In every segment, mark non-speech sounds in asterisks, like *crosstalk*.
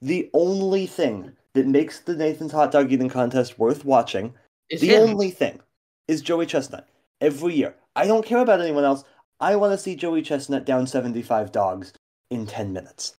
the only thing that makes the Nathan's hot dog eating contest worth watching, It's the him. only thing, is Joey Chestnut. Every year. I don't care about anyone else. I want to see Joey Chestnut down 75 dogs in 10 minutes.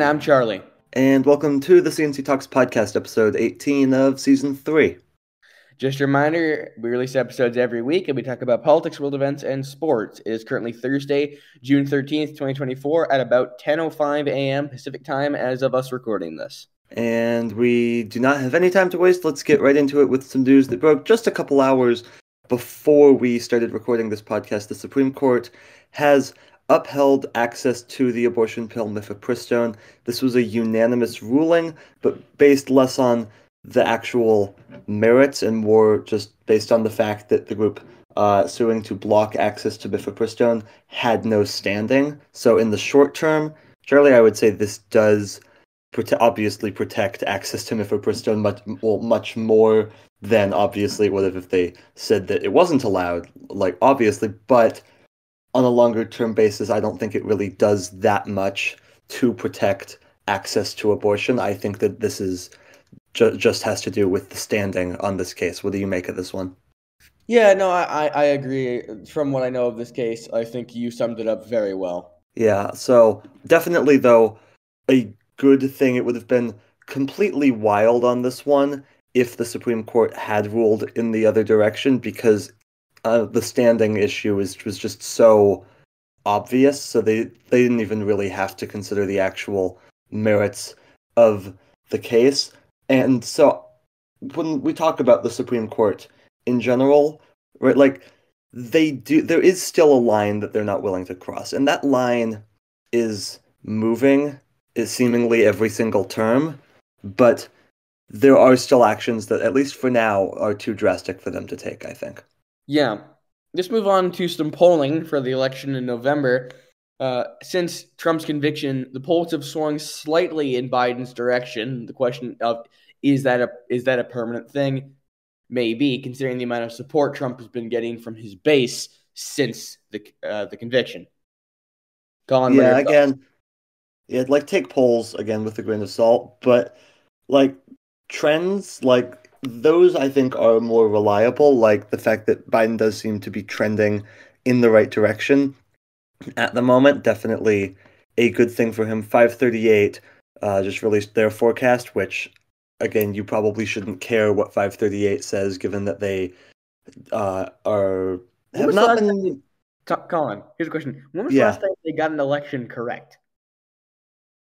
And I'm Charlie. and welcome to the C&C Talks podcast, episode 18 of season 3. Just a reminder, we release episodes every week and we talk about politics, world events, and sports. It is currently Thursday, June 13th, 2024 at about 10.05 a.m. Pacific time as of us recording this. And we do not have any time to waste. Let's get right into it with some news that broke just a couple hours before we started recording this podcast. The Supreme Court has upheld access to the abortion pill mifepristone. This was a unanimous ruling, but based less on the actual merits and more just based on the fact that the group uh, suing to block access to mifepristone had no standing. So in the short term, Charlie, I would say this does prote- obviously protect access to mifepristone much well, much more than obviously would have if they said that it wasn't allowed. Like obviously, but on a longer term basis, I don't think it really does that much to protect access to abortion. I think that this is ju- just has to do with the standing on this case. What do you make of this one? Yeah, no, I, I I agree. From what I know of this case, I think you summed it up very well. Yeah, so definitely though a good thing it would have been completely wild on this one if the Supreme Court had ruled in the other direction because uh, the standing issue is was just so obvious so they they didn't even really have to consider the actual merits of the case. And so when we talk about the Supreme Court in general right like they do there is still a line that they're not willing to cross and that line is moving is seemingly every single term but there are still actions that at least for now are too drastic for them to take i think Yeah. Let's move on to some polling for the election in November. Uh, since Trump's conviction, the polls have swung slightly in Biden's direction. The question of is that a is that a permanent thing? Maybe, considering the amount of support Trump has been getting from his base since the uh, the conviction. Colin, are yeah your thoughts? again yeah like take polls again with a grain of salt but like trends like those i think are more reliable like the fact that biden does seem to be trending in the right direction at the moment definitely a good thing for him 538 uh, just released their forecast which again you probably shouldn't care what 538 says given that they uh, are have not been Co- Colin, here's a question: When was Yeah. the last time they got an election correct?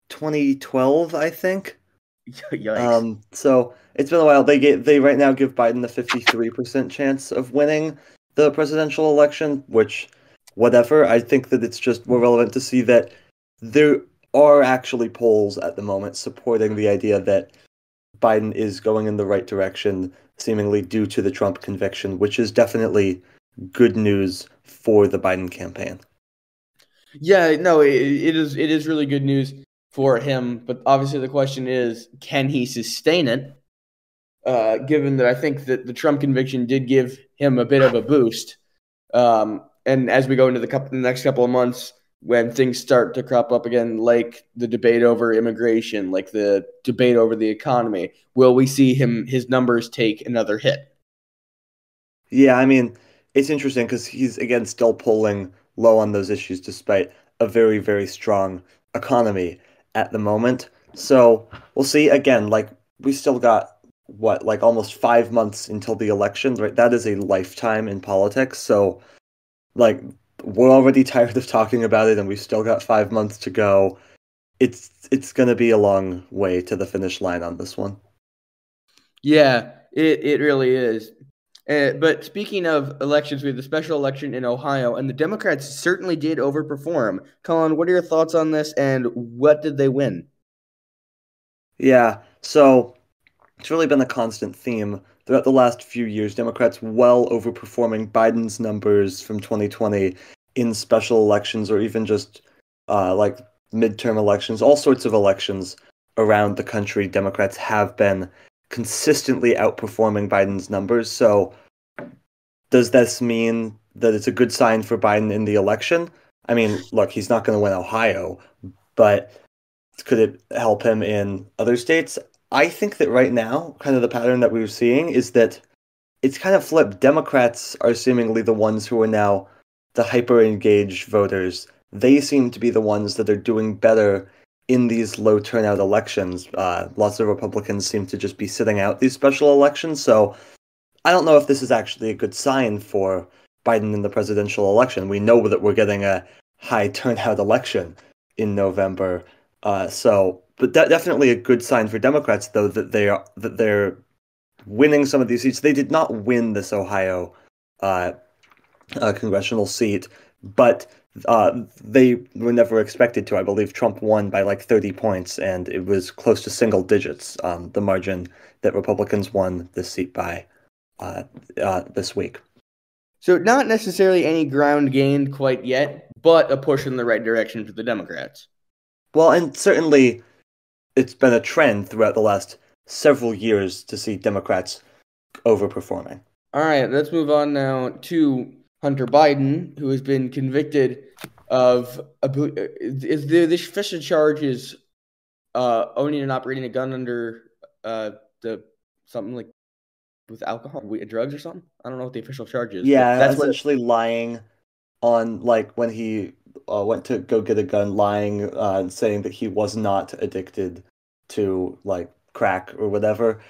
2012 i think *laughs* Yikes! Um, so it's been a while. They get they right now give Biden a fifty three percent chance of winning the presidential election, which whatever. I think that it's just more relevant to see that there are actually polls at the moment supporting the idea that Biden is going in the right direction, seemingly due to the Trump conviction, which is definitely good news for the Biden campaign. Yeah, no, it, it is it is really good news for him, but obviously the question is, can he sustain it? Uh, given that I think that the Trump conviction did give him a bit of a boost, um, and as we go into the, couple, the next couple of months, when things start to crop up again, like the debate over immigration, like the debate over the economy, will we see him his numbers take another hit? Yeah, I mean, it's interesting because he's again still polling low on those issues despite a very, very strong economy at the moment. So we'll see. Again, like we still got what, like almost five months until the election, right? That is a lifetime in politics. So, like, we're already *laughs* tired of talking about it, and we've still got five months to go. It's it's gonna be a long way to the finish line on this one. Yeah, it, it really is. Uh, but speaking of elections, we had the special election in Ohio, and the Democrats certainly did overperform. Colin, what are your thoughts on this, and what did they win? Yeah, so it's really been a constant theme throughout the last few years. Democrats well overperforming Biden's numbers from 2020 in special elections or even just uh, like midterm elections, all sorts of elections around the country. Democrats have been consistently outperforming Biden's numbers. So, does this mean that it's a good sign for Biden in the election? I mean, look, he's not going to win Ohio, but could it help him in other states? I think that right now, kind of the pattern that we're seeing is that it's kind of flipped. Democrats are seemingly the ones who are now the hyper engaged voters. They seem to be the ones that are doing better in these low turnout elections. Uh, lots of Republicans seem to just be sitting out these special elections. So I don't know if this is actually a good sign for Biden in the presidential election. We know that we're getting a high turnout election in November. Uh, so, but de- definitely a good sign for Democrats, though, that they are that they're winning some of these seats. They did not win this Ohio uh, uh, congressional seat, but uh, they were never expected to. I believe Trump won by like 30 points, and it was close to single digits, um, the margin that Republicans won this seat by uh, uh, this week. So, not necessarily any ground gained quite yet, but a push in the right direction for the Democrats. Well, and certainly it's been a trend throughout the last several years to see Democrats overperforming. All right, let's move on now to Hunter Biden, who has been convicted of is the this official charge is uh, owning and operating a gun under uh, the something like with alcohol, drugs, or something. I don't know what the official charge is. Yeah, that's essentially what... lying on like when he uh, went to go get a gun, lying uh, and saying that he was not addicted to like crack or whatever.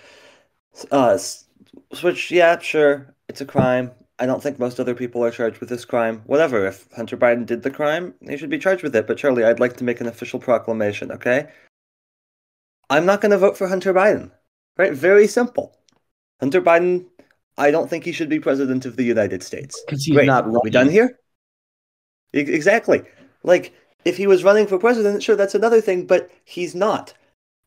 Uh, which yeah, sure, it's a crime. I don't think most other people are charged with this crime. Whatever, if Hunter Biden did the crime, he should be charged with it. But Charlie, I'd like to make an official proclamation, okay? I'm not going to vote for Hunter Biden. Right? Very simple. Hunter Biden, I don't think he should be president of the United States. Because he's Great. not running. We done here? Exactly. Like, if he was running for president, sure, that's another thing, but he's not.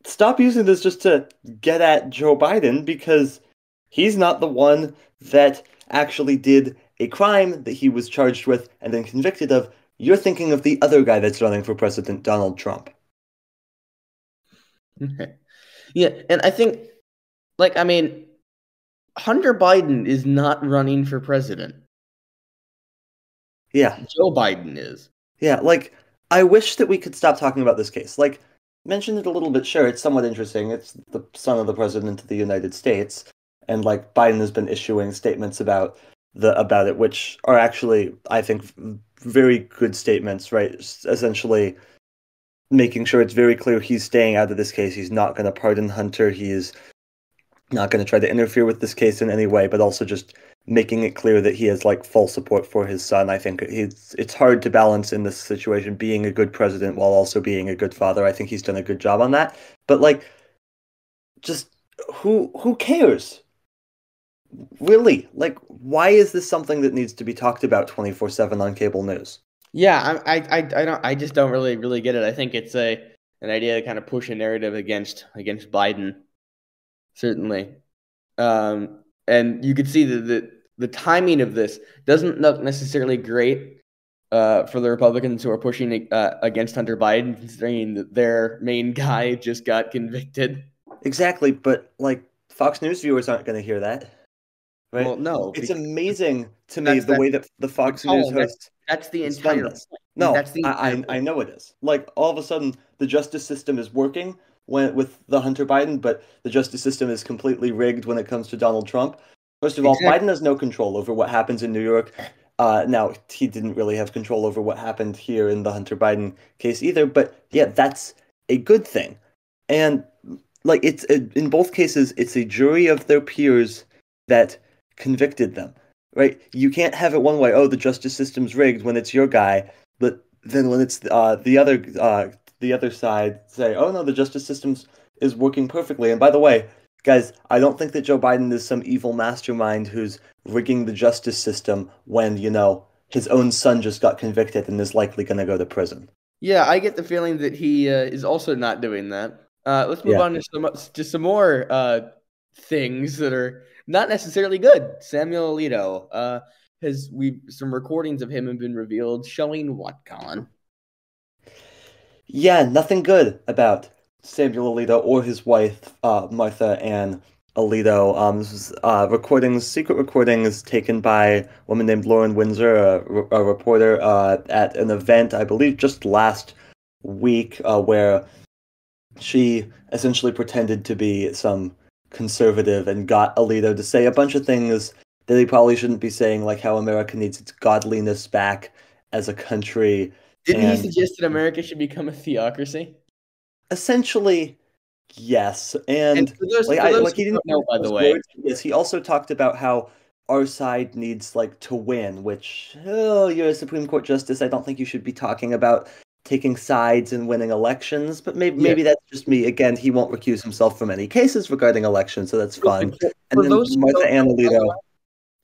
Stop using this just to get at Joe Biden because he's not the one that actually did a crime that he was charged with and then convicted of, you're thinking of the other guy that's running for president, Donald Trump. yeah, and I think, like, I mean, Hunter Biden is not running for president. Yeah. Joe Biden is. Yeah, like, I wish that we could stop talking about this case. Like, mention it a little bit. Sure, it's somewhat interesting. It's the son of the president of the United States and like Biden has been issuing statements about the about it, which are actually I think very good statements, right? Essentially making sure it's very clear he's staying out of this case. He's not going to pardon Hunter. He is not going to try to interfere with this case in any way, but also just making it clear that he has like full support for his son. I think it's it's hard to balance in this situation being a good president while also being a good father. I think he's done a good job on that. But like just who who cares? Really? Like why is this something that needs to be talked about 24/7 on cable news? Yeah I, I i don't i just don't really really get it. I think it's a an idea to kind of push a narrative against against biden. Certainly. Um and you could see that the the timing of this doesn't look necessarily great uh, for the Republicans who are pushing uh, against Hunter Biden, considering that their main guy just got convicted. Exactly, but like Fox News viewers aren't going to hear that. Right? Well, no, it's amazing to me the way that the Fox News host. That's, the entire. No, that's the I, I, I know it is. Like all of a sudden, the justice system is working when with the Hunter Biden, but the justice system is completely rigged when it comes to Donald Trump. First of all, exactly. Biden has no control over what happens in New York. Uh, now he didn't really have control over what happened here in the Hunter Biden case either. But yeah, that's a good thing, and like it's in both cases, it's a jury of their peers that convicted them, right? You can't have it one way. Oh, the justice system's rigged when it's your guy, but then when it's uh, the other uh, the other side say, oh no, the justice system's is working perfectly. And by the way, guys, I don't think that Joe Biden is some evil mastermind who's rigging the justice system when you know his own son just got convicted and is likely going to go to prison. Yeah, I get the feeling that he uh, is also not doing that. Uh, let's move Yeah. on to some to some more uh, things that are not necessarily good. Samuel Alito uh, has we some recordings of him have been revealed showing what, Colin? Yeah, nothing good about Samuel Alito or his wife, uh, Martha Ann Alito. Um, this was uh, recordings, secret recordings taken by a woman named Lauren Windsor, a, a reporter uh, at an event, I believe, just last week, uh, where she essentially pretended to be some conservative and got Alito to say a bunch of things that he probably shouldn't be saying, like how America needs its godliness back as a country. Didn't And- he suggest that America should become a theocracy? Essentially, yes, and. for those, like I like he didn't know, by the way, words. Yes, he also talked about how our side needs like to win, which oh, you're a Supreme Court justice. I don't think you should be talking about taking sides and winning elections. But maybe Yeah. maybe that's just me. Again, he won't recuse himself from any cases regarding elections, so that's fine. For, And then Martha don't know, by the Ann Alito.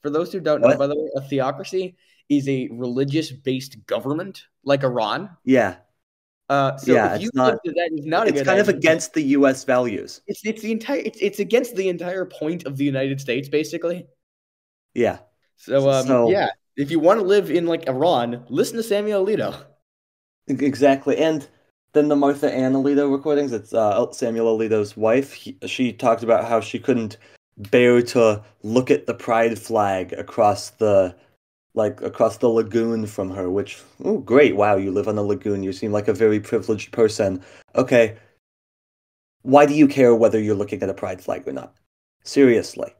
for those who don't know, What? by the way, a theocracy is a religious-based government like Iran. Yeah, Uh, so Yeah, if you it's not- that is not a it's kind of against the U.S. values. It's it's the entire it's it's against the entire point of the United States, basically. Yeah, So um, So- yeah, if you want to live in like Iran, listen to Samuel Alito. Exactly. And then the Martha Ann Alito recordings. It's uh, Samuel Alito's wife. He, she talked about how she couldn't bear to look at the pride flag across the like across the lagoon from her which oh great wow you live on a lagoon you seem like a very privileged person okay why do you care whether you're looking at a pride flag or not seriously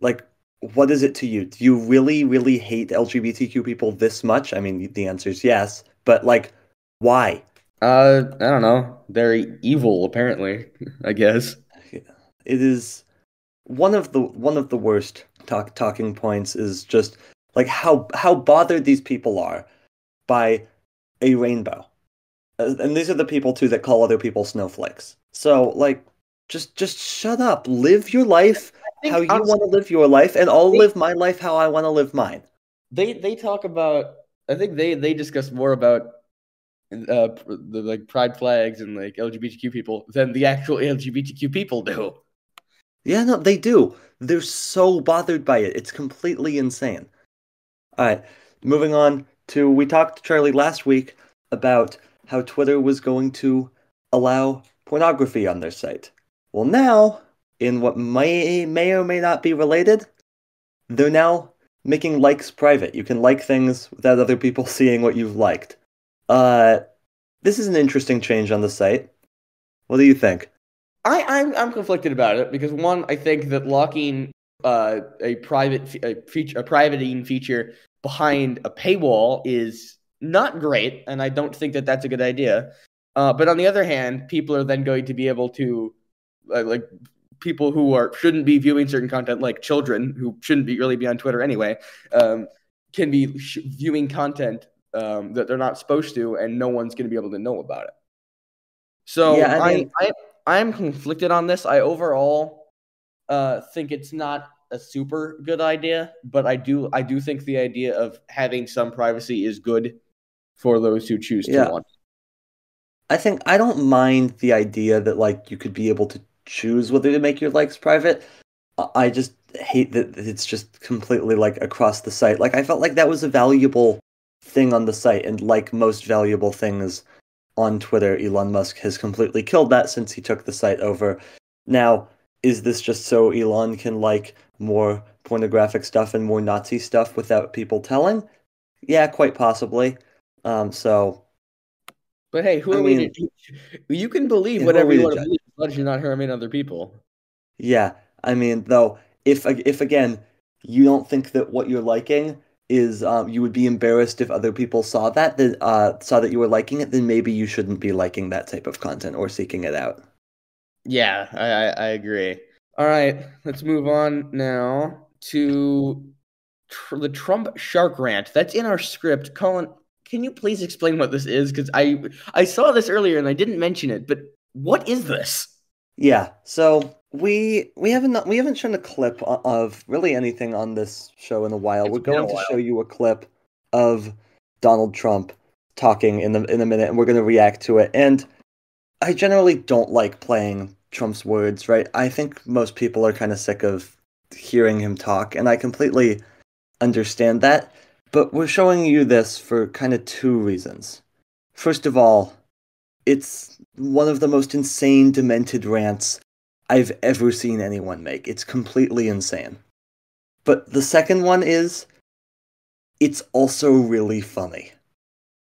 like what is it to you do you really really hate lgbtq people this much i mean the answer is yes but like why Uh, I don't know. They're evil, apparently. *laughs* I guess. it is one of the one of the worst talk, talking points is just like how how bothered these people are by a rainbow Uh, and these are the people too that call other people snowflakes so like just just shut up live your life how you want to live your life and i'll They- live my life how i want to live mine They they talk about. I think they they discuss more about uh the like pride flags and like LGBTQ people than the actual LGBTQ people do. Yeah, no, they do. They're so bothered by it. It's completely insane. All right, moving on to we talked to Charlie last week about how Twitter was going to allow pornography on their site. Well, now, in what may may or may not be related, they're now making likes private. You can like things without other people *laughs* seeing what you've liked. Uh, this is an interesting change on the site. What do you think? I I'm I'm conflicted about it because one, I think that locking uh, a private a feature a privating feature behind a paywall is not great, and I don't think that that's a good idea. Uh, but on the other hand, people are then going to be able to uh, like people who are shouldn't be viewing certain content, like children who shouldn't be really be on Twitter anyway, um, can be sh- viewing content um, that they're not supposed to, and no one's going to be able to know about it. So Yeah, I I, mean- I I'm conflicted on this. I overall uh, think it's not a super good idea, but I do I do think the idea of having some privacy is good for those who choose to Yeah. want. I think I don't mind the idea that like you could be able to choose whether to make your likes private. I- just hate that it's just completely like across the site. Like I felt like that was a valuable thing on the site, and like most valuable things on Twitter, Elon Musk has completely killed that since he took the site over. Now, is this just so Elon can like more pornographic stuff and more Nazi stuff without people telling? Yeah, quite possibly. Um, so But hey, who I are we? mean- To, you can believe Yeah, who are whatever you want to believe, as you're not harming other people. Yeah, I mean, though, if if again you don't think that what you're liking is um, you would be embarrassed if other people saw that, that uh, saw that you were liking it, then maybe you shouldn't be liking that type of content or seeking it out. Yeah, I, I, I agree. All right, let's move on now to tr- the Trump shark rant. That's in our script. Colin, can you please explain what this is? Because I I saw this earlier and I didn't mention it, but what is this? Yeah, so we we haven't we haven't shown a clip of really anything on this show in a while. It's we're going to show you a clip of Donald Trump talking in the in a minute, and we're going to react to it. And I generally don't like playing Trump's words, right? I think most people are kind of sick of hearing him talk, and I completely understand that. But we're showing you this for kind of two reasons. First of all, it's one of the most insane, demented rants I've ever seen anyone make. It's completely insane. But the second one is, it's also really funny.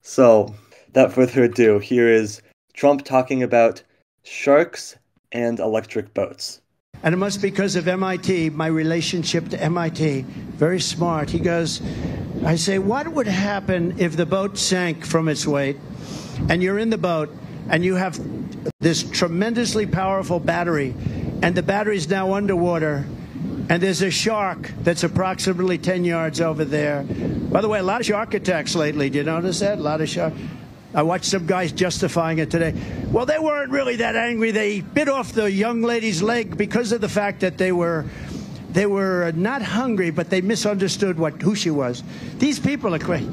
So, without further ado, here is Trump talking about sharks and electric boats. And it must be because of MIT, my relationship to MIT. Very smart. He goes, I say, what would happen if the boat sank from its weight and you're in the boat and you have this tremendously powerful battery and the battery is now underwater and there's a shark that's approximately 10 yards over there. By the way, a lot of shark attacks lately. Do you notice that? A lot of shark. I watched some guys justifying it today. Well, they weren't really that angry. They bit off the young lady's leg because of the fact that they were they were not hungry, but they misunderstood what who she was. These people are crazy.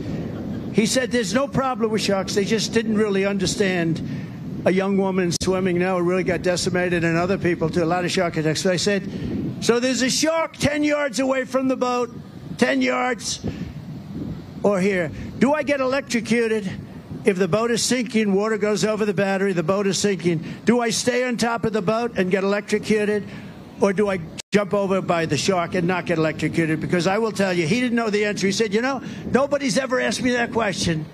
He said there's no problem with sharks. They just didn't really understand a young woman swimming now really got decimated and other people too. A lot of shark attacks. So I said, so there's a shark 10 yards away from the boat, 10 yards, or here. Do I get electrocuted? If the boat is sinking, water goes over the battery, the boat is sinking. Do I stay on top of the boat and get electrocuted? Or do I jump over by the shark and not get electrocuted? Because I will tell you, he didn't know the answer. He said, You know, nobody's ever asked me that question.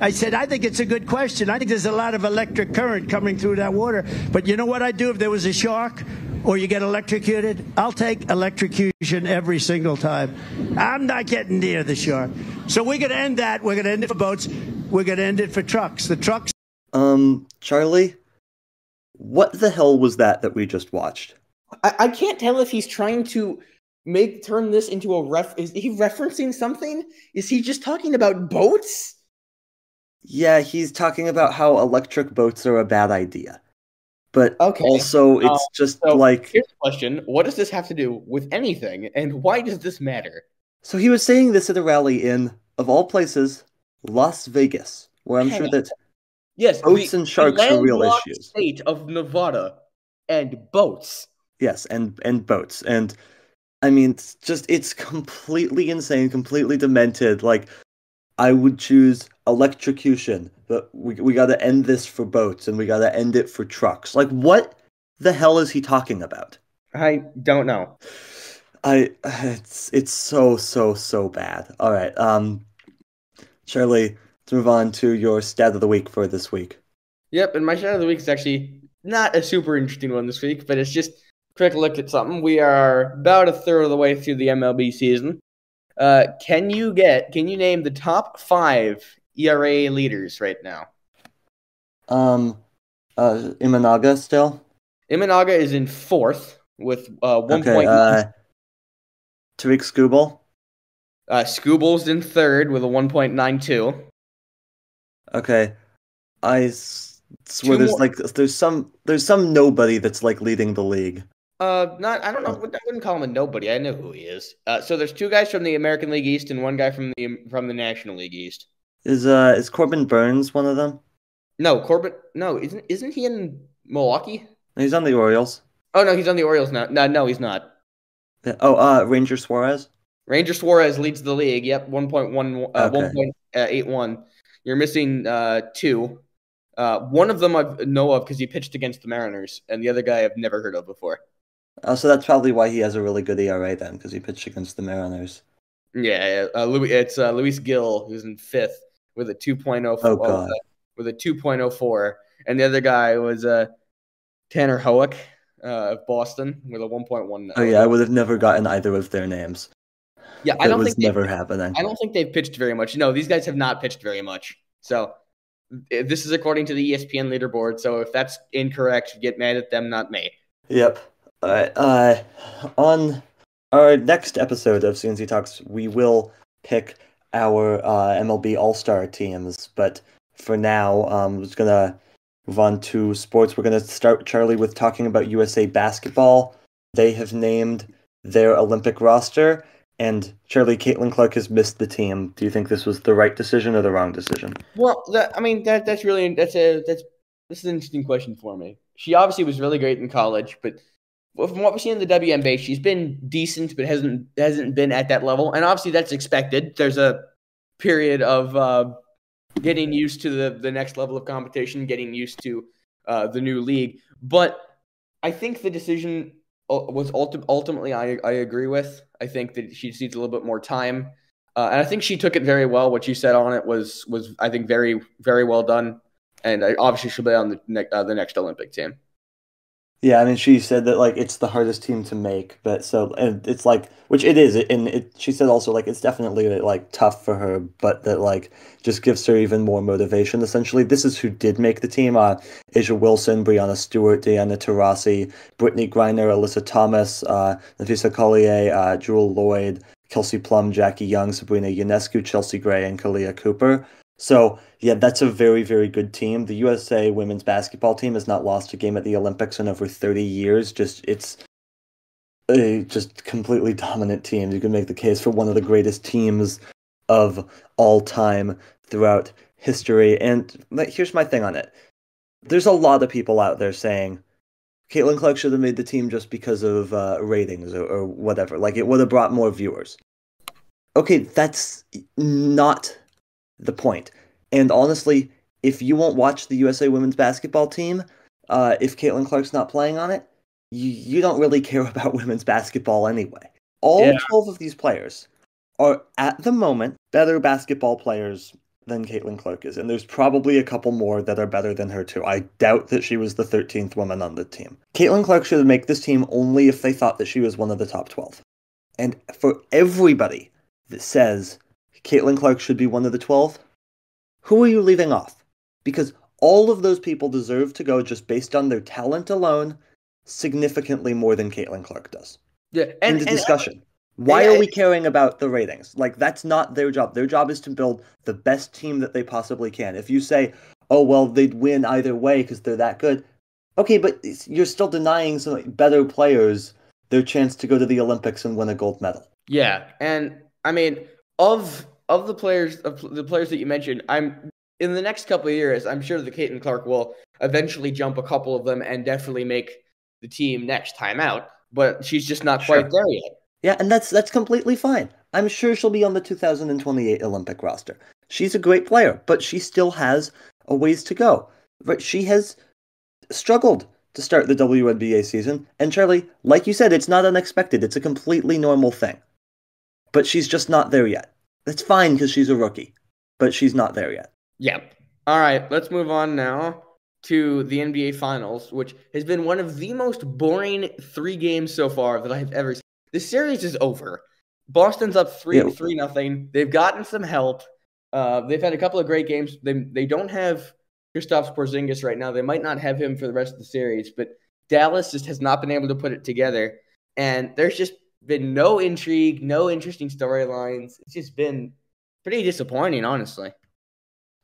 I said, I think it's a good question. I think there's a lot of electric current coming through that water. But you know what I'd do if there was a shark or you get electrocuted? I'll take electrocution every single time. I'm not getting near the shark. So we're going to end that. We're going to end it for boats. We're going to end it for trucks. The trucks. Um, Charlie, what the hell was that that we just watched? I, I can't tell if he's trying to make turn this into a ref. Is he referencing something? Is he just talking about boats? Yeah, he's talking about how electric boats are a bad idea. But Okay, also, it's uh, just So like. here's the question: What does this have to do with anything, and why does this matter? So he was saying this at a rally in, of all places, Las Vegas, where I'm Hang sure on. that. Yes, Boats the- and sharks the are real landlocked issues. State of Nevada and boats. Yes, and and boats. And I mean, it's just it's completely insane, completely demented. Like I would choose electrocution, but we we got to end this for boats and we got to end it for trucks. Like what the hell is he talking about? I don't know. I it's it's so so so bad. All right. Um Charlie, let's move on to your stat of the week for this week. Yep, and my stat of the week is actually not a super interesting one this week, but it's just quick look at something. We are about a third of the way through the MLB season. Uh, can you get? Can you name the top five ERA leaders right now? Um uh Imanaga still? Imanaga is in fourth with uh, one Okay, point. uh Tarik Skubal. Uh, Skubal's in third with a one point nine two. Okay. I swear Two there's more- like there's some there's some nobody that's like leading the league. Uh, not I don't know. I wouldn't call him a nobody. I know who he is. Uh, so there's two guys from the American League East and one guy from the from the National League East. Is uh is Corbin Burnes one of them? No, Corbin. No, isn't isn't he in Milwaukee? He's on the Orioles. Oh no, he's on the Orioles now. No, no, he's not. Oh, uh Ranger Suarez. Ranger Suarez leads the league. Yep, one point one, uh, Okay. one point eight one. You're missing uh, two. Uh, one of them I know of because he pitched against the Mariners, and the other guy I've never heard of before. Oh, so that's probably why he has a really good ERA then, because he pitched against the Mariners. Yeah, uh, Louis, it's uh, Luis Gil who's in fifth with a 2.04 Oh, God. with a 2.04, and the other guy was uh, Tanner Houck uh, of Boston with a 1.1. Oh yeah, I would have never gotten either of their names. yeah. I That don't was think never happening. I don't think they've pitched very much. No, these guys have not pitched very much. So this is according to the ESPN leaderboard. So if that's incorrect, get mad at them, not me. Yep. All right. Uh, on our next episode of C&C Talks, we will pick our uh, MLB All Star teams. But for now, um, we're just gonna move on to sports. We're gonna start Charlie with talking about USA basketball. They have named their Olympic roster, and Charlie Caitlin Clark has missed the team. Do you think this was the right decision or the wrong decision? Well, that, I mean that that's really that's a that's this is an interesting question for me. She obviously was really great in college, but from what we've seen in the WNBA, she's been decent, but hasn't hasn't been at that level. And obviously, that's expected. There's a period of uh, getting used to the the next level of competition, getting used to uh, the new league. But I think the decision was ulti- ultimately I I agree with. I think that she needs a little bit more time, uh, and I think she took it very well. What she said on it was was I think very very well done, and I, obviously she'll be on the ne- uh, the next Olympic team. Yeah, I mean, she said that like it's the hardest team to make, but so and it's like, which it is, and it. She said also like it's definitely like tough for her, but that like just gives her even more motivation. Essentially, this is who did make the team: uh, A'ja Wilson, Breanna Stewart, Diana Taurasi, Brittney Griner, Alyssa Thomas, uh, Napheesa Collier, uh, Jewell Loyd, Kelsey Plum, Jackie Young, Sabrina Ionescu, Chelsea Gray, and Kahleah Cooper. So yeah, that's a very, very good team. The USA women's basketball team has not lost a game at the Olympics in over 30 years. Just it's a just completely dominant team. You can make the case for one of the greatest teams of all time throughout history. And here's my thing on it. There's a lot of people out there saying Caitlin Clark should have made the team just because of uh, ratings or, or whatever. Like it would have brought more viewers. Okay, that's not the point. And honestly, if you won't watch the USA women's basketball team, uh, if Caitlin Clark's not playing on it, you, you don't really *laughs* care about women's basketball anyway. All yeah. 12 of these players are at the moment better basketball players than Caitlin Clark is. And there's probably a couple more that are better than her, too. I doubt that she was the 13th woman on the team. Caitlin Clark should make this team only if they thought that she was one of the top 12. And for everybody that says Caitlin Clark should be one of the 12, who are you leaving off? Because all of those people deserve to go just based on their talent alone, significantly more than Caitlin Clark does. Yeah, and, the uh, discussion. Why are we caring about the ratings? Like that's not their job. Their job is to build the best team that they possibly can. If you say, "Oh well, they'd win either way because they're that good," okay, but you're still denying some better players their chance to go to the Olympics and win a gold medal. Yeah, and I mean, of of the players of the players that you mentioned, I'm in the next couple of years, I'm sure that Caitlin Clark will eventually jump a couple of them and definitely make the team next time out. But she's just not quite there yet. Yeah, and that's that's completely fine. I'm sure she'll be on the 2028 Olympic roster. She's a great player, but she still has a ways to go. But she has struggled to start the WNBA season, and Charlie, like you said, it's not unexpected. It's a completely normal thing. But she's just not there yet. That's fine because she's a rookie, but she's not there yet. Yep. All right, let's move on now to the NBA Finals, which has been one of the most boring three games so far that I've ever seen. The series is over. Boston's up three yeah. three nothing. They've gotten some help. Uh, they've had a couple of great games. They they don't have Kristaps Porzingis right now. They might not have him for the rest of the series, but Dallas just has not been able to put it together. And there's just been no intrigue, no interesting storylines. It's just been pretty disappointing, honestly.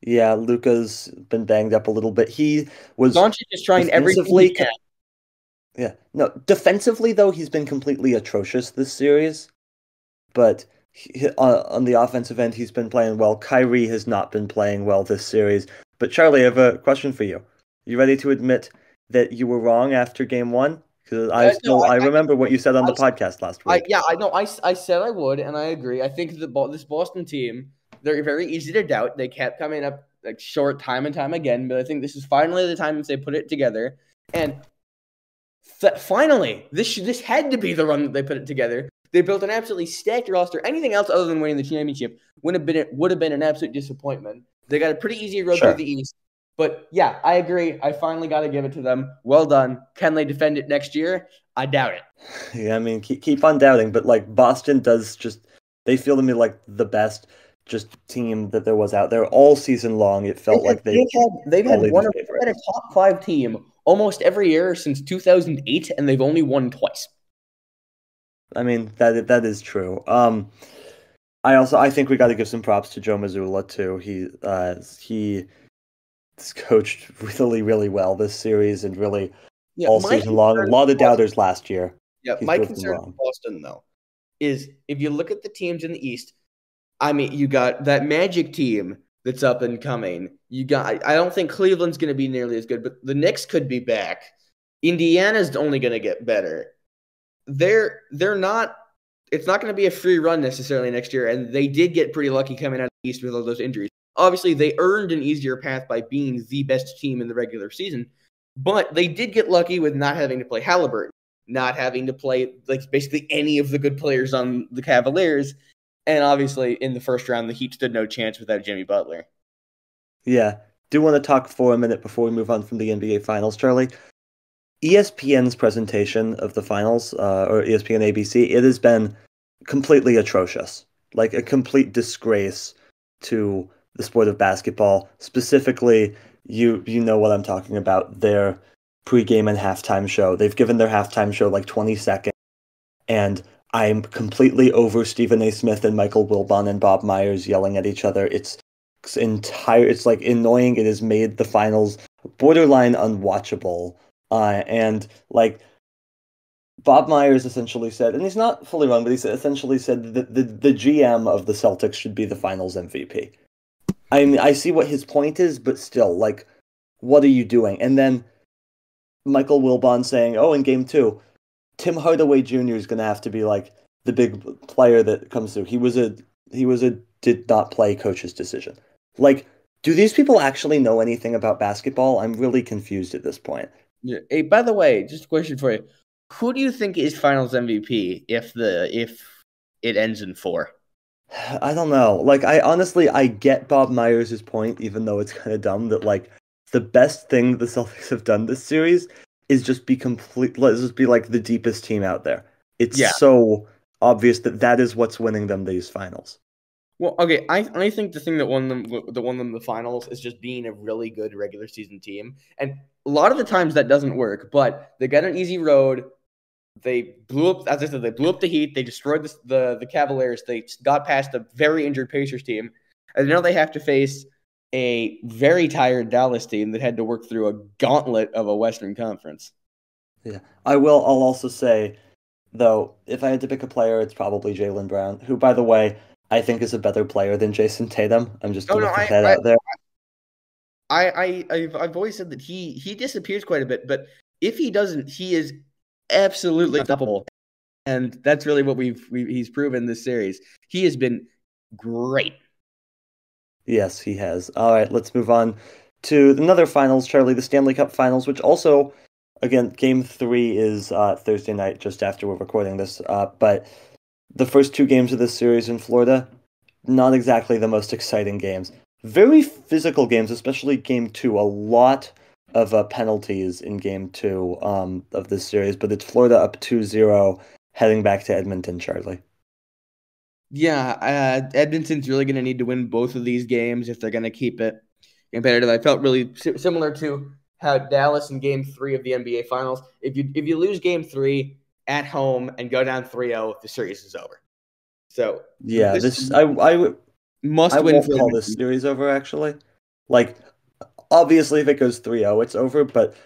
Yeah, Luka's been banged up a little bit. He was Doncic is trying everything. Yeah, no, defensively though he's been completely atrocious this series, but he, uh, on the offensive end he's been playing well. Kyrie has not been playing well this series. But Charlie, I have a question for you. You ready to admit that you were wrong after Game One? Because I no, I, I, remember what you said on the podcast last week. I, yeah, I know. I, I said I would, and I agree. I think that this Boston team they're very easy to doubt. They kept coming up like short time and time again, but I think this is finally the time that they put it together. And th- finally, this this had to be the run that they put it together. They built an absolutely stacked roster. Anything else other than winning the championship would have been would have been an absolute disappointment. They got a pretty easy road sure. through the East. But yeah, I agree. I finally got to give it to them. Well done. Can they defend it next year? I doubt it. *sighs* Yeah, I mean, keep, keep on doubting, but like Boston does just, they feel to me like the best just team that there was out there all season long. It felt they've like they, have had they've had one of had a top five team almost every year since 2008, and they've only won twice. I mean that that is true. Um, I also I think we got to give some props to Joe Mazzulla too. He uh, he coached really, really well this series and really yeah, all season long. A lot of doubters last year. Yeah, He's my concern with Boston though is if you look at the teams in the East. I mean, you got that Magic team that's up and coming. You got I don't think Cleveland's going to be nearly as good, but the Knicks could be back. Indiana's only going to get better. They're they're not it's not going to be a free run necessarily next year and they did get pretty lucky coming out of the East with all those injuries. Obviously, they earned an easier path by being the best team in the regular season, but they did get lucky with not having to play Halliburton, not having to play like basically any of the good players on the Cavaliers and obviously, in the first round, the Heat stood no chance without Jimmy Butler. Yeah. Do want to talk for a minute before we move on from the NBA Finals, Charlie? ESPN's presentation of the finals, uh, or ESPN ABC, it has been completely atrocious. Like a complete disgrace to the sport of basketball. Specifically, you you know what I'm talking about. Their pregame and halftime show. They've given their halftime show like 20 seconds, and I'm completely over Stephen A. Smith and Michael Wilbon and Bob Myers yelling at each other. It's, it's entire. It's like annoying. It has made the finals borderline unwatchable. Uh, and like Bob Myers essentially said, and he's not fully wrong, but he essentially said that the, the GM of the Celtics should be the finals MVP. I mean, I see what his point is, but still, like, what are you doing? And then Michael Wilbon saying, oh, in game two, Tim Hardaway Jr. is going to have to be like the big player that comes through. He was a he was a did not play coach's decision. Like, do these people actually know anything about basketball? I'm really confused at this point. Hey, by the way, just a question for you: Who do you think is Finals MVP if the if it ends in four? I don't know. Like, I honestly I get Bob Myers' point, even though it's kind of dumb that like the best thing the Celtics have done this series is just be complete. Let's just be like the deepest team out there. It's yeah. so obvious that that is what's winning them these finals. Well, okay, I I think the thing that won them that won them the finals is just being a really good regular season team, and a lot of the times that doesn't work. But they got an easy road. They blew up, as I said, they blew up the Heat. They destroyed the the, the Cavaliers. They got past a very injured Pacers team, and now they have to face a very tired Dallas team that had to work through a gauntlet of a Western Conference. Yeah, I will. I'll also say, though, if I had to pick a player, it's probably Jaylen Brown, who, by the way, I think is a better player than Jayson Tatum. I'm just going to no, put that I, out there. I, I, I've, I've always said that he he disappears quite a bit, but if he doesn't, he is absolutely unstoppable, and that's really what we've, we he's proven this series. He has been great. Yes, he has. All right, let's move on to another finals, Charlie, the Stanley Cup finals, which also, again, game three is uh, Thursday night, just after we're recording this. Uh, but the first two games of this series in Florida, not exactly the most exciting games. Very physical games, especially game two. A lot of uh, penalties in game two um, of this series, but it's Florida up 2 0, heading back to Edmonton, Charlie. Yeah, uh, Edmonton's really going to need to win both of these games if they're going to keep it competitive. I felt really similar to how Dallas in Game Three of the NBA Finals. If you if you lose Game Three at home and go down 3-0, the series is over. So yeah, this, this I I must I win. Won't call this series over. Actually, like obviously if it goes 3-0, it's over. But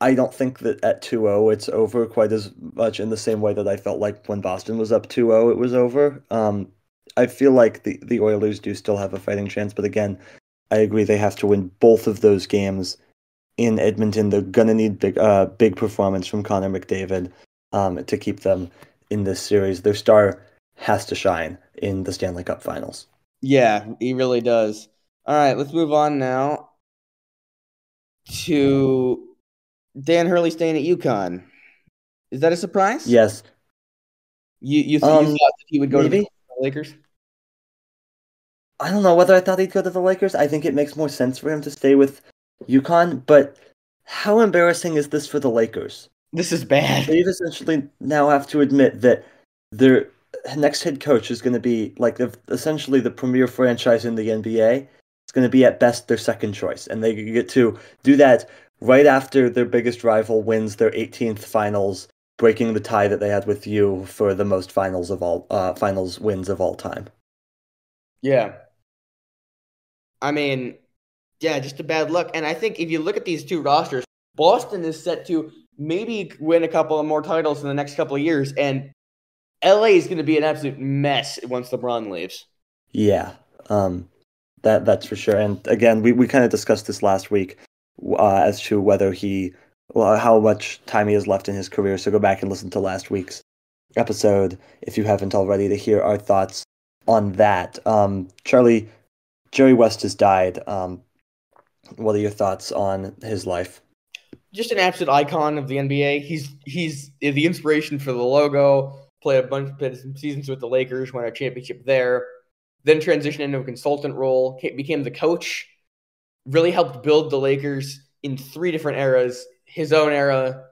I don't think that at 2-0 it's over quite as much in the same way that I felt like when Boston was up 2-0 it was over. Um, I feel like the, the Oilers do still have a fighting chance, but again, I agree they have to win both of those games in Edmonton. They're gonna need big uh big performance from Connor McDavid um, to keep them in this series. Their star has to shine in the Stanley Cup Finals. Yeah, he really does. All right, let's move on now to Dan Hurley staying at UConn. Is that a surprise? Yes. You you, th- um, you thought that he would go maybe? to the Lakers? I don't know whether I thought he'd go to the Lakers. I think it makes more sense for him to stay with UConn, but how embarrassing is this for the Lakers? This is bad. They essentially now have to admit that their next head coach is going to be like essentially the premier franchise in the NBA. Going to be at best their second choice, and they get to do that right after their biggest rival wins their 18th finals, breaking the tie that they had with you for the most finals of all uh, finals wins of all time. Yeah. I mean, yeah, just a bad luck. And I think if you look at these two rosters, Boston is set to maybe win a couple of more titles in the next couple of years, and LA is going to be an absolute mess once LeBron leaves. Yeah. Um, That that's for sure. And again, we, we kind of discussed this last week uh, as to whether he well, how much time he has left in his career. So go back and listen to last week's episode if you haven't already to hear our thoughts on that. Um, Charlie, Jerry West has died. Um, what are your thoughts on his life? Just an absolute icon of the NBA. He's he's the inspiration for the logo. Played a bunch of seasons with the Lakers, won a championship there. Then transitioned into a consultant role, became the coach. Really helped build the Lakers in three different eras: his own era,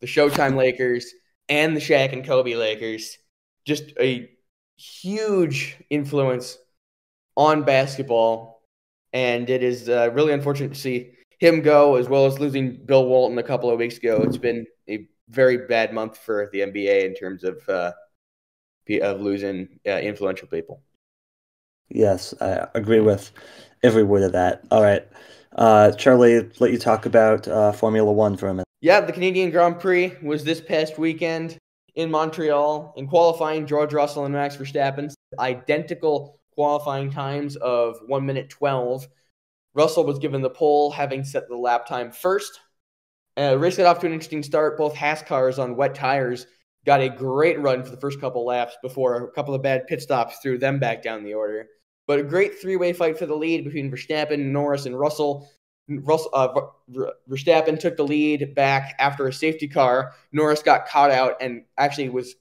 the Showtime *laughs* Lakers, and the Shaq and Kobe Lakers. Just a huge influence on basketball, and it is uh, really unfortunate to see him go, as well as losing Bill Walton a couple of weeks ago. It's been a very bad month for the NBA in terms of uh, of losing uh, influential people. Yes, I agree with every word of that. All right, uh, Charlie, let you talk about uh, Formula One for a minute. Yeah, the Canadian Grand Prix was this past weekend in Montreal. In qualifying, George Russell and Max Verstappen identical qualifying times of one minute twelve. Russell was given the pole, having set the lap time first. Uh, race got off to an interesting start. Both Haas cars on wet tires got a great run for the first couple laps before a couple of bad pit stops threw them back down the order. But a great three-way fight for the lead between Verstappen, Norris, and Russell. Russell uh, Verstappen took the lead back after a safety car. Norris got caught out and actually was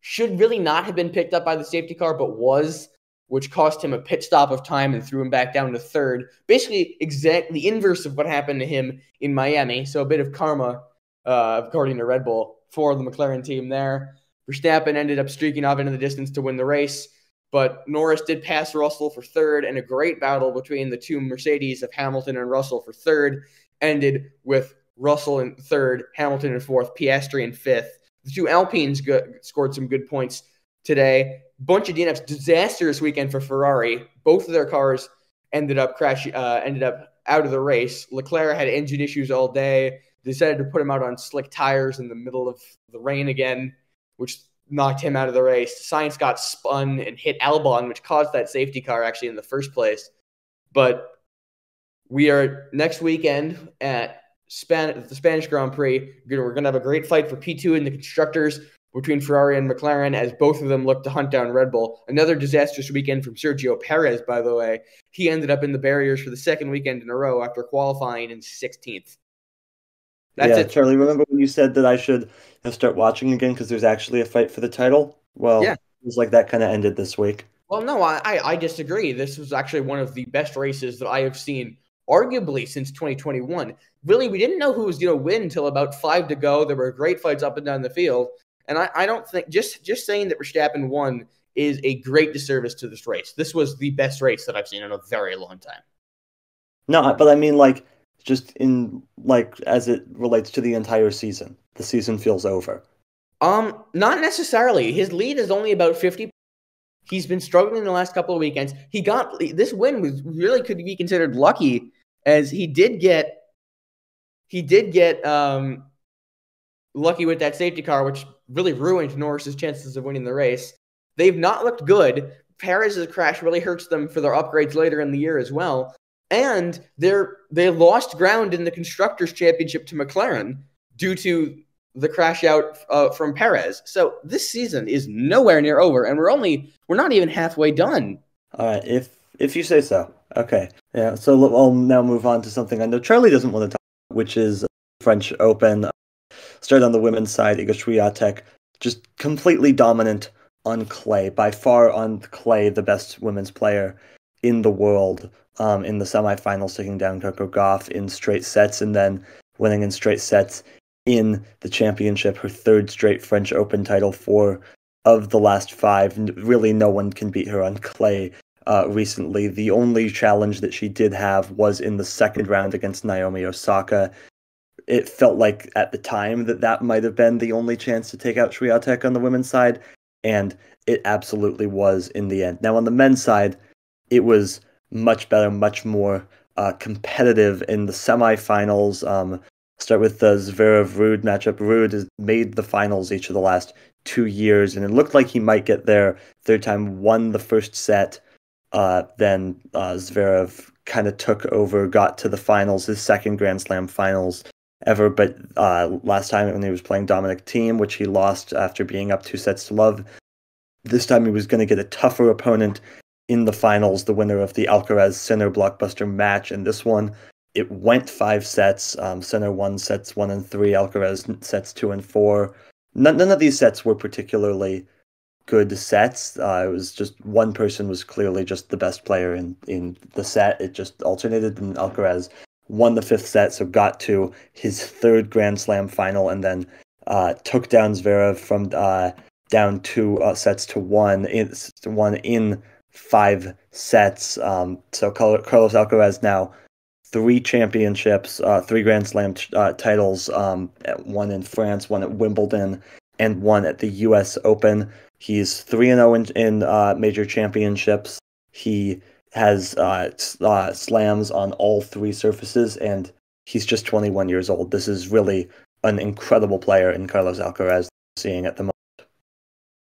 should really not have been picked up by the safety car, but was, which cost him a pit stop of time and threw him back down to third. Basically, exact the inverse of what happened to him in Miami. So a bit of karma, uh, according to Red Bull, for the McLaren team there. Verstappen ended up streaking off into the distance to win the race. But Norris did pass Russell for third, and a great battle between the two Mercedes of Hamilton and Russell for third ended with Russell in third, Hamilton in fourth, Piastri in fifth. The two Alpines scored some good points today. Bunch of DNFs. Disastrous weekend for Ferrari. Both of their cars ended up crashing. Uh, ended up out of the race. Leclerc had engine issues all day. Decided to put him out on slick tires in the middle of the rain again, which knocked him out of the race. Sainz got spun and hit Albon, which caused that safety car actually in the first place. But we are next weekend at Span- the Spanish Grand Prix. We're going to have a great fight for P2 in the constructors between Ferrari and McLaren as both of them look to hunt down Red Bull. Another disastrous weekend from Sergio Perez, by the way. He ended up in the barriers for the second weekend in a row after qualifying in 16th. That's yeah, it. Charlie, remember when you said that I should start watching again because there's actually a fight for the title? Well, yeah. it was like that kind of ended this week. Well, no, I, I disagree. This was actually one of the best races that I have seen, arguably since 2021. Really, we didn't know who was going to win until about five to go. There were great fights up and down the field, and I, I don't think just just saying that Verstappen won is a great disservice to this race. This was the best race that I've seen in a very long time. No, but I mean, like just in like as it relates to the entire season. The season feels over. Um, not necessarily. His lead is only about 50. He's been struggling the last couple of weekends. He got this win was really could be considered lucky as he did get he did get um lucky with that safety car, which really ruined Norris's chances of winning the race. They've not looked good. Perez's crash really hurts them for their upgrades later in the year as well and they're they lost ground in the constructors championship to McLaren due to the crash out uh, from Perez. So this season is nowhere near over, and we're only we're not even halfway done. All right, if if you say so. Okay, yeah. So I'll now move on to something I know Charlie doesn't want to talk, about, which is French Open. Started on the women's side, Iga Swiatek, just completely dominant on clay, by far on clay the best women's player in the world um, in the semifinals, taking down Coco Gauff in straight sets and then winning in straight sets in the championship, her third straight French Open title, four of the last five. Really, no one can beat her on clay. Uh, recently, the only challenge that she did have was in the second round against Naomi Osaka. It felt like at the time that that might have been the only chance to take out Swiatek on the women's side, and it absolutely was in the end. Now, on the men's side, it was much better, much more uh, competitive in the semifinals. Um, start with the Zverev Ruud matchup. Ruud has made the finals each of the last two years, and it looked like he might get there third time. Won the first set Uh, then uh, Zverev kind of took over, got to the finals, his second Grand Slam finals ever. But uh, last time when he was playing Dominic Thiem, which he lost after being up two sets to love, this time he was going to get a tougher opponent in the finals, the winner of the Alcaraz Sinner blockbuster match. And this one, it went five sets. Um, Sinner won sets one and three, Alcaraz sets two and four. None, none of these sets were particularly good sets. Uh, it was just one person was clearly just the best player in, in the set. It just alternated, and Alcaraz won the fifth set, so got to his third Grand Slam final, and then uh, took down Zverev from uh, down two uh, sets to one in one in five sets. Um, so Carlos Alcaraz now three championships, uh, three Grand Slam uh, titles, um, one in France, one at Wimbledon, and one at the U.S. Open. He's three and zero oh in, in uh, major championships. He has uh, uh, slams on all three surfaces, and he's just 21 years old. This is really an incredible player in Carlos Alcaraz seeing at the moment.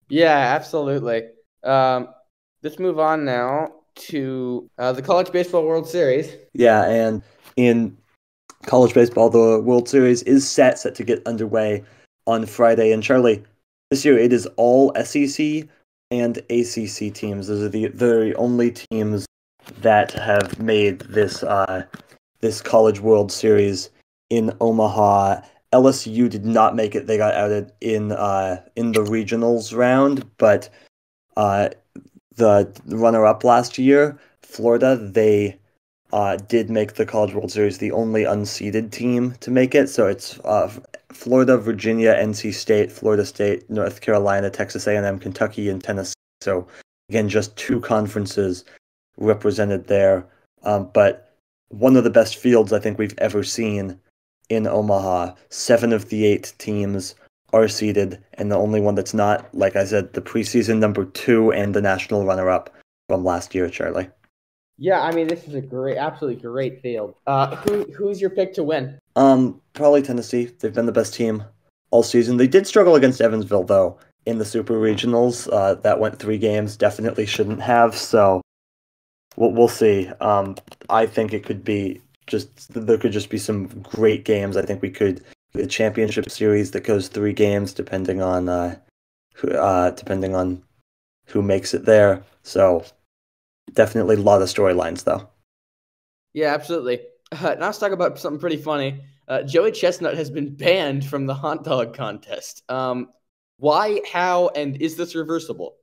Yeah, absolutely. Um, let's move on now to uh, the College Baseball World Series. Yeah, and in college baseball, the World Series is set set to get underway on Friday. And Charlie, this year it is all SEC and ACC teams. Those are the the only teams that have made this uh, this College World Series in Omaha. LSU did not make it; they got outed in uh, in the regionals round. But uh, the runner-up last year, Florida, they uh, did make the College World Series, the only unseeded team to make it. So it's uh, Florida, Virginia, NC State, Florida State, North Carolina, Texas A&M, Kentucky, and Tennessee. So again, just two conferences represented there. Um, but one of the best fields I think we've ever seen in Omaha. Seven of the eight teams are seeded, and the only one that's not, like I said, the preseason number two and the national runner-up from last year, Charlie. Yeah, I mean this is a great, absolutely great field. Uh, who who's your pick to win? Um, probably Tennessee. They've been the best team all season. They did struggle against Evansville though in the Super Regionals. Uh, that went three games. Definitely shouldn't have. So we'll we'll see. Um, I think it could be just there could just be some great games. I think we could a championship series that goes three games depending on uh, who, uh depending on who makes it there. So definitely a lot of storylines though. Yeah, absolutely. *laughs* Uh, now let's talk about something pretty funny. Uh, Joey Chestnut has been banned from the hot dog contest. Um, why? How? And is this reversible?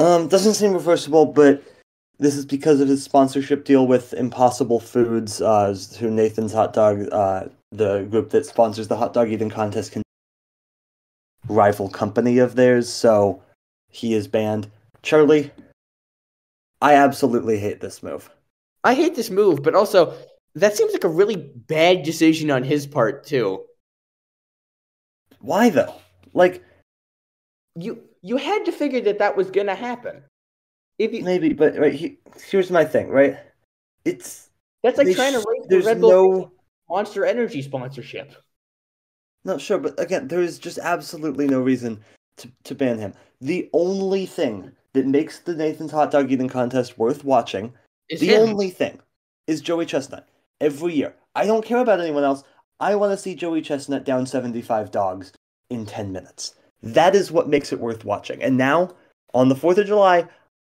Um, doesn't seem reversible, but this is because of his sponsorship deal with Impossible Foods, uh, who Nathan's Hot Dog, uh, the group that sponsors the hot dog eating contest, can rival company of theirs. So he is banned. Charlie, I absolutely hate this move. I hate this move, but also that seems like a really bad decision on his part too. Why though? Like you you had to figure that that was gonna happen. If you, maybe, but right he, here's my thing. Right, it's that's like trying sh- to raise the Red Bull no... Monster Energy sponsorship. No, sure, but again, there is just absolutely no reason to to ban him. The only thing that makes the Nathan's hot dog eating contest worth watching, it's the him. only thing, is Joey Chestnut. Every year. I don't care about anyone else. I want to see Joey Chestnut down 75 dogs in 10 minutes. That is what makes it worth watching. And now, on the 4th of July,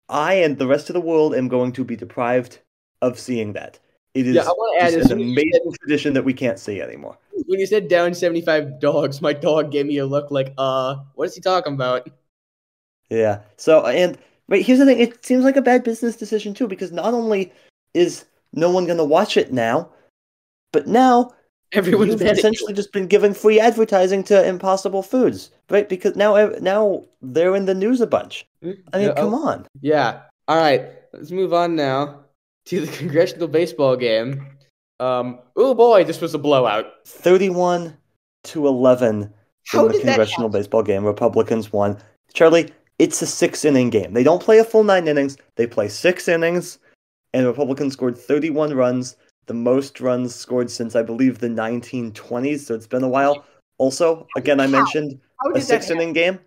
I and the rest of the world am going to be deprived of seeing that. It is yeah, an amazing said, tradition that we can't see anymore. When you said down 75 dogs, my dog gave me a look like, uh, what is he talking about? Yeah. So and but here's the thing: it seems like a bad business decision too, because not only is no one going to watch it now, but now everyone's essentially just been giving free advertising to Impossible Foods, right? Because now now they're in the news a bunch. Mm, I mean, yeah, come oh, on. Yeah. All right. Let's move on now to the *laughs* congressional baseball game. Um. Oh boy, this was a blowout. Thirty-one to eleven How in the congressional baseball game. Republicans won. Charlie, it's a six inning game. They don't play a full nine innings, they play six innings, and Republicans scored 31 runs, the most runs scored since I believe the 1920s, so it's been a while. Also, again, I mentioned a six inning game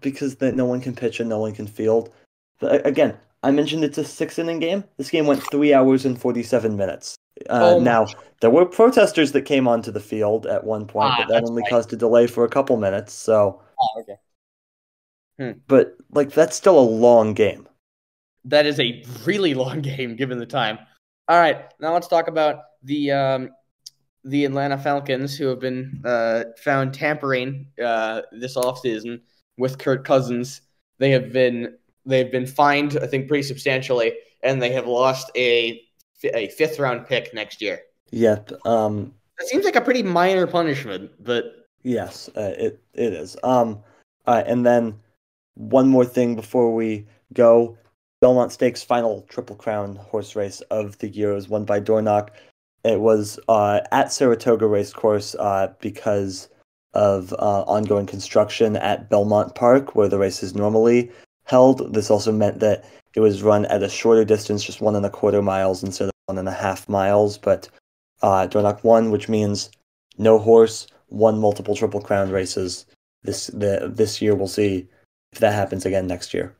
because that no one can pitch and no one can field. But, again, I mentioned it's a six inning game. This game went three hours and 47 minutes. Uh, Oh now, there were protesters that came onto the field at one point, Ah, but that only right. caused a delay for a couple minutes. So, Oh, okay. but like, that's still a long game. That is a really *laughs* long game given the time. All right, now let's talk about the um, the Atlanta Falcons who have been uh, found tampering uh, this offseason with Kirk Cousins. They have been they've been fined, I think, pretty substantially, and they have lost a a fifth round pick next year. Yep. Um, That seems like a pretty minor punishment, but Yes, uh, it it is. Um, uh, and then one more thing before we go: Belmont Stakes final Triple Crown horse race of the year was won by Dornoch. It was uh, at Saratoga Racecourse uh, because of uh, ongoing construction at Belmont Park, where the race is normally held. This also meant that it was run at a shorter distance, just one and a quarter miles instead of one and a half miles. But uh, Dornoch won, which means no horse won multiple Triple Crown races this the this year. We'll see if that happens again next year.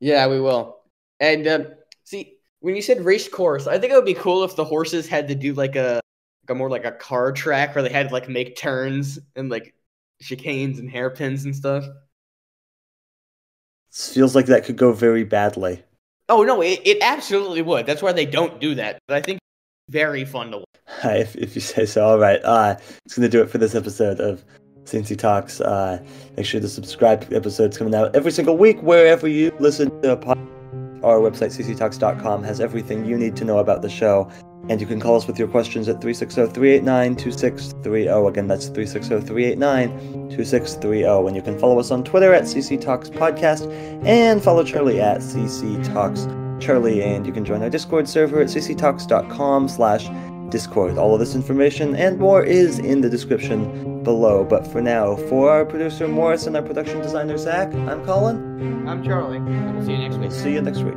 Yeah, we will. And um, see, when you said race course, I think it would be cool if the horses had to do like a, like a more like a car track where they had to like make turns and like chicanes and hairpins and stuff. This feels like that could go very badly. Oh no, it, it absolutely would. That's why they don't do that. But I think it's very fun to watch. *laughs* if, if you say so. All right. Uh, it's going to do it for this episode of C&C Talks. Uh, make sure to subscribe to the episodes coming out every single week wherever you listen to a pod. Our website, cctalks.com, has everything you need to know about the show. And you can call us with your questions at 360 389 2630. Again, that's 360 389 2630. And you can follow us on Twitter at CC Talks Podcast and follow Charlie at CC Talks Charlie. And you can join our Discord server at cctalks.com slash Discord. All of this information and more is in the description below. But for now, for our producer Morris and our production designer Zack, I'm Colin. I'm Charlie. We'll see you next week. see you next week.